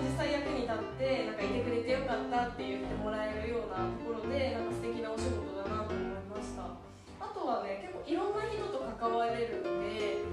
実際役に立ってなんかいてくれてよかったって言ってもらえるようなところでなんか素敵なお仕事だなと思いました。あとはね結構いろんな人と関われるので